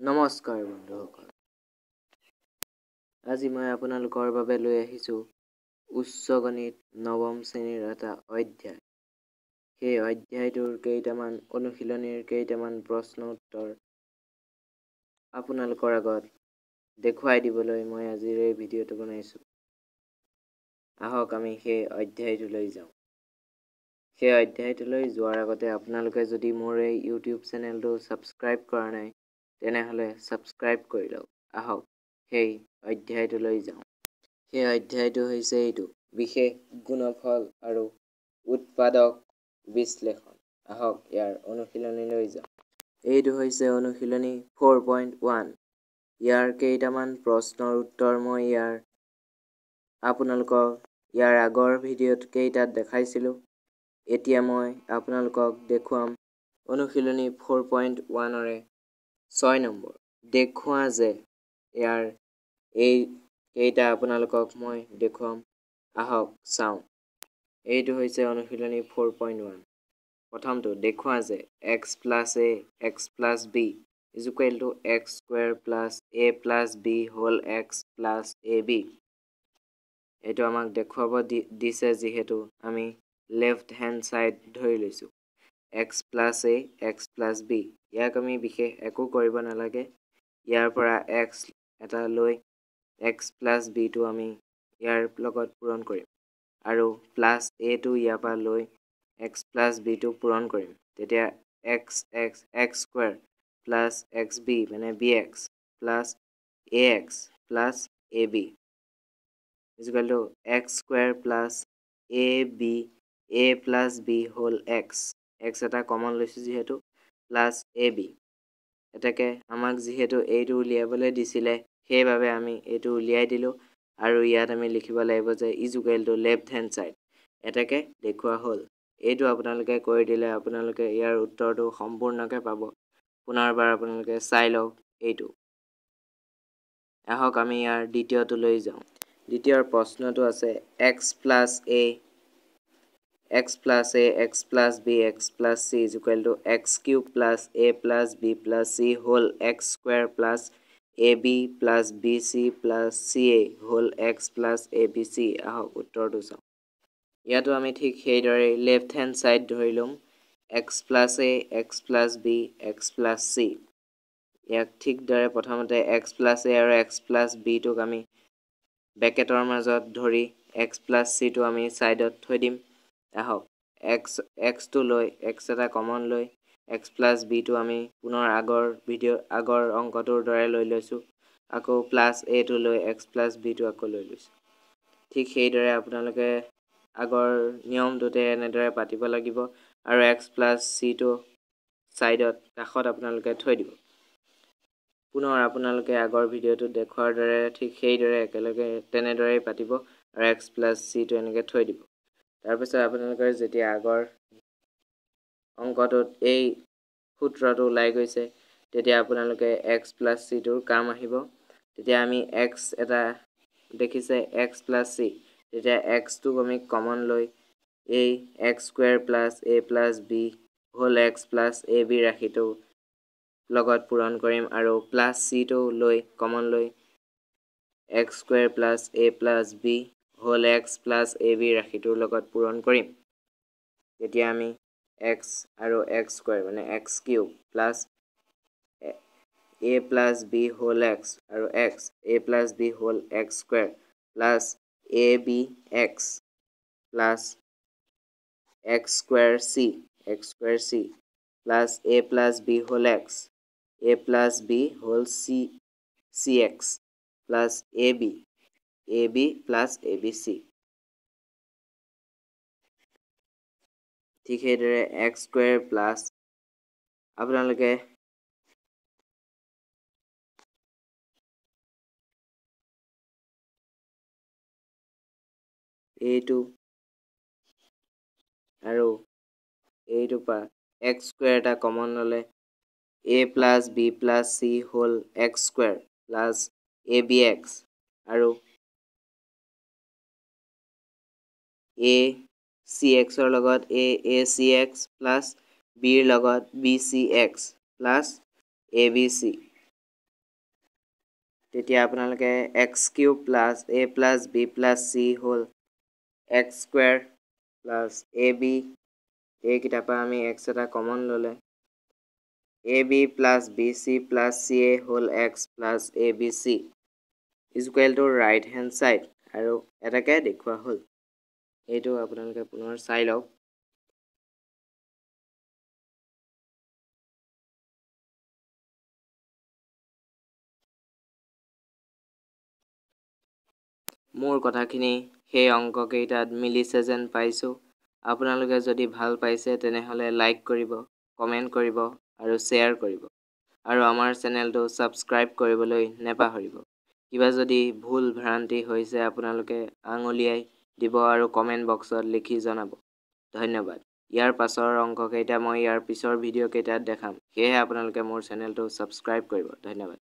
নমস্কাৰ বন্ধুসকল আজি মই আপোনালোকৰ বাবে লৈ আহিছোঁ উচ্চ গণিত নৱম শ্ৰেণীৰ এটা অধ্যায়। সেই অধ্যায়টোৰ কেইটামান অনুশীলনীৰ কেইটামান প্ৰশ্ন উত্তৰ আপোনালোকৰ আগত দেখুৱাই দিবলৈ মই আজিৰ এই ভিডিঅ'টো বনাইছোঁ। আহক আমি সেই অধ্যায়টোলৈ যাওঁ। সেই অধ্যায়টোলৈ যোৱাৰ আগতে আপোনালোকে যদি মোৰ এই ইউটিউব চেনেলটো ছাবস্ক্ৰাইব কৰা নাই তেনেহ'লে ছাবস্ক্ৰাইব কৰি লওক। আহক সেই অধ্যায়টোলৈ যাওঁ। সেই অধ্যায়টো হৈছে এইটো বিশেষ গুণফল আৰু উৎপাদক বিশ্লেষণ। আহক ইয়াৰ অনুশীলনীলৈ যাওঁ। এইটো হৈছে অনুশীলনী ফ'ৰ পইণ্ট ওৱান ইয়াৰ কেইটামান প্ৰশ্নৰ উত্তৰ মই ইয়াৰ আপোনালোকক ইয়াৰ আগৰ ভিডিঅ'ত কেইটাত দেখাইছিলোঁ। এতিয়া মই আপোনালোকক দেখুৱাম। অনুশীলনী ফ'ৰ পইণ্ট ওৱানৰে ছয় নম্বৰ। দেখুওৱা যে ইয়াৰ এই কেইটা আপোনালোকক মই দেখুৱাম আহক চাওঁ। এইটো হৈছে অনুশীলনী ফ'ৰ পইণ্ট ওৱান। প্ৰথমটো দেখুওৱা যে x plus a x plus b equal to x square plus a plus b হ'ল এক্স প্লাছ এ বি এইটো আমাক দেখুৱাব দি দিছে যিহেতু আমি লেফ্ট হেণ্ড ছাইড ধৰি লৈছোঁ। X plus a x plus b ইয়াক আমি বিশেষ একো কৰিব নালাগে। ইয়াৰ পৰা এক্স এটা লৈ এক্স প্লাছ বিটো আমি ইয়াৰ লগত পূৰণ কৰিম। আৰু প্লাছ এটো ইয়াৰ পৰা লৈ এক্স প্লাছ বিটো পূৰণ কৰিম। তেতিয়া x x x square plus x b মানে b x plus a x plus a b equal to x square plus a b a plus b হ'ল এক্স এক্স এটা কমন লৈছোঁ যিহেতু প্লাছ এ বি এতেকে আমাক যিহেতু এইটো উলিয়াবলৈ দিছিলে সেইবাবে আমি এইটো উলিয়াই দিলোঁ আৰু ইয়াত আমি লিখিব লাগিব যে equal to left hand side এতেকে দেখুওৱা হ'ল। এইটো আপোনালোকে কৰি দিলে আপোনালোকে ইয়াৰ উত্তৰটো সম্পূৰ্ণকৈ পাব। পুনৰবাৰ আপোনালোকে চাই লওক এইটো। আহক আমি ইয়াৰ দ্বিতীয়টোলৈ যাওঁ। দ্বিতীয়ৰ প্ৰশ্নটো আছে x plus a x plus a x plus b x plus c is equal to x cube plus a plus b plus c হ'ল x square plus a b plus b c plus c a হ'ল x plus a b c আহক উত্তৰটো চাওঁ ইয়াতো আমি ঠিক সেইদৰে left hand side ধৰি ল'ম x plus a x plus b x plus c ইয়াক ঠিকদৰে প্ৰথমতে এক্স প্লাছ এ আৰু এক্স প্লাছ বিটোক আমি বেকেটৰ মাজত ধৰি এক্স প্লাছ চিটো আমি ছাইডত থৈ দিম আহক এক্স এক্সটো লৈ এক্স এটা কমন লৈ এক্স প্লাছ বিটো আমি পুনৰ আগৰ ভিডিঅ' আগৰ অংকটোৰ দৰে লৈ লৈছোঁ। আকৌ প্লাছ এটো লৈ এক্স প্লাছ বিটো আকৌ লৈ লৈছোঁ। ঠিক সেইদৰে আপোনালোকে আগৰ নিয়মটোতে এনেদৰে পাতিব লাগিব আৰু এক্স প্লাছ চিটো ছাইডত কাষত আপোনালোকে থৈ দিব। পুনৰ আপোনালোকে আগৰ ভিডিঅ'টোত দেখুৱাৰ দৰে ঠিক সেইদৰে একেলগে তেনেদৰেই পাতিব আৰু এক্স প্লাছ চিটো এনেকৈ থৈ দিব। তাৰপিছত আপোনালোকৰ যেতিয়া আগৰ অংকটোত এই সূত্ৰটো ওলাই গৈছে তেতিয়া আপোনালোকে এক্স প্লাছ চিটোৰ কাম আহিব। তেতিয়া আমি এক্স এটা দেখিছে এক্স প্লাছ চি তেতিয়া এক্সটোক আমি কমন লৈ এই x square plus a plus b হ'ল এক্স প্লাছ এ বি ৰাশিটো লগত পূৰণ কৰিম আৰু প্লাছ চিটো লৈ কমন লৈ x square plus a plus b হ'ল এক্স প্লাছ এ বি ৰাশিটোৰ লগত পূৰণ কৰিম। তেতিয়া আমি এক্স আৰু এক্স স্কুৱেৰ মানে x cube plus a plus b হ'ল এক্স আৰু এক্স এ প্লাছ বি হ'ল x square plus a b x plus x square c x square c plus a plus b হ'ল এক্স এ plus B হ'ল c c x plus a b a b plus a b c ঠিক সেইদৰে x square plus আপোনালোকে এইটো আৰু এইটোৰ পৰা x square এটা কমন ল'লে a plus b plus c হ'ল x square plus a b x আৰু এ চি এক্সৰ লগত a a c x plus বিৰ লগত b c x plus a b c তেতিয়া আপোনালোকে x cube plus a plus b plus c হ'ল x square plus a b এইকেইটাৰ পৰা আমি এক্স এটা কমন ল'লে। A b plus b c plus c a হ'ল x plus a b c equal to right hand side আৰু এটাকে দেখুওৱা হ'ল। এইটো আপোনালোকে পুনৰ চাই লওক। মোৰ কথাখিনি সেই অংককেইটাত মিলিছে যেন পাইছোঁ। আপোনালোকে যদি ভাল পাইছে তেনেহ'লে লাইক কৰিব কমেণ্ট কৰিব আৰু শ্বেয়াৰ কৰিব। আৰু আমাৰ চেনেলটো ছাবস্ক্ৰাইব কৰিবলৈ নেপাহৰিব। কিবা যদি ভুল ভ্ৰান্তি হৈছে আপোনালোকে আঙুলিয়াই দিব আৰু কমেণ্ট বক্সত লিখি জনাব। ধন্যবাদ। ইয়াৰ পাছৰ অংককেইটা মই ইয়াৰ পিছৰ ভিডিঅ'কেইটাত দেখাম। সেয়েহে আপোনালোকে মোৰ চেনেলটো ছাবস্ক্ৰাইব কৰিব। ধন্যবাদ।